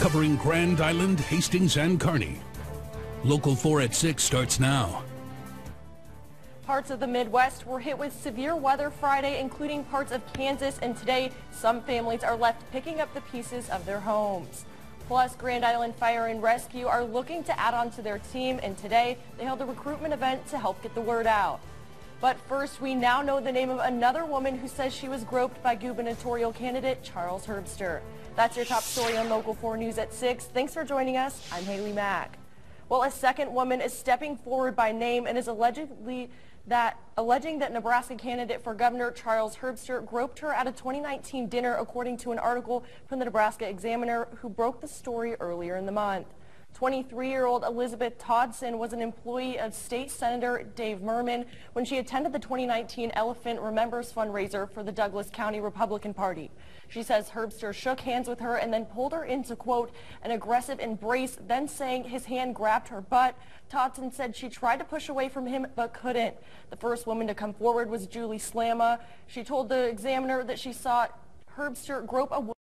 covering Grand Island, Hastings, and Kearney. Local 4 at 6 starts now. Parts of the Midwest were hit with severe weather Friday, including parts of Kansas, and today some families are left picking up the pieces of their homes. Plus, Grand Island Fire and Rescue are looking to add on to their team, and today they held a recruitment event to help get the word out. But first, we now know the name of another woman who says she was groped by gubernatorial candidate Charles Herbster. That's your top story on Local 4 News at 6. Thanks for joining us. I'm Haley Mack. Well, a second woman is stepping forward by name and is allegedly that alleging that Nebraska candidate for governor Charles Herbster groped her at a 2019 dinner, according to an article from the Nebraska Examiner, who broke the story earlier in the month. 23-year-old Elizabeth Todsen was an employee of State Senator Dave Murman when she attended the 2019 Elephant Remembers fundraiser for the Douglas County Republican Party. She says Herbster shook hands with her and then pulled her into, quote, an aggressive embrace, then saying his hand grabbed her butt. Todsen said she tried to push away from him but couldn't. The first woman to come forward was Julie Slama. She told the Examiner that she saw Herbster grope a